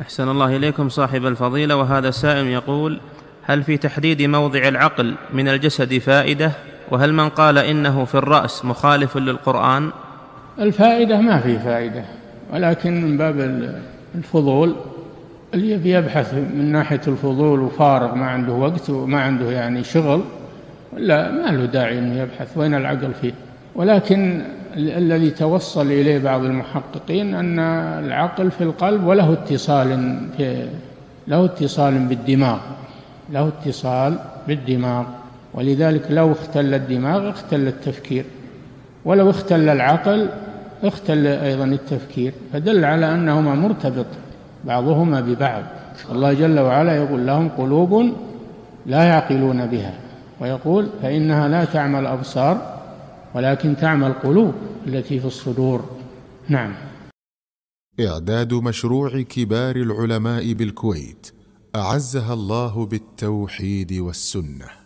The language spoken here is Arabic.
أحسن الله إليكم صاحب الفضيلة وهذا سائل يقول هل في تحديد موضع العقل من الجسد فائدة؟ وهل من قال إنه في الرأس مخالف للقرآن؟ الفائدة ما في فائدة ولكن من باب الفضول اللي يبحث من ناحية الفضول وفارغ ما عنده وقت وما عنده يعني شغل لا ما له داعي أنه يبحث وين العقل فيه. ولكن الذي توصل إليه بعض المحققين أن العقل في القلب وله اتصال في له اتصال بالدماغ له اتصال بالدماغ. ولذلك لو اختل الدماغ اختل التفكير ولو اختل العقل اختل أيضا التفكير. فدل على أنهما مرتبط بعضهما ببعض. الله جل وعلا يقول لهم قلوب لا يعقلون بها ويقول فإنها لا تعمى الأبصار ولكن تعمى القلوب التي في الصدور. نعم. إعداد مشروع كبار العلماء بالكويت أعزها الله بالتوحيد والسنة.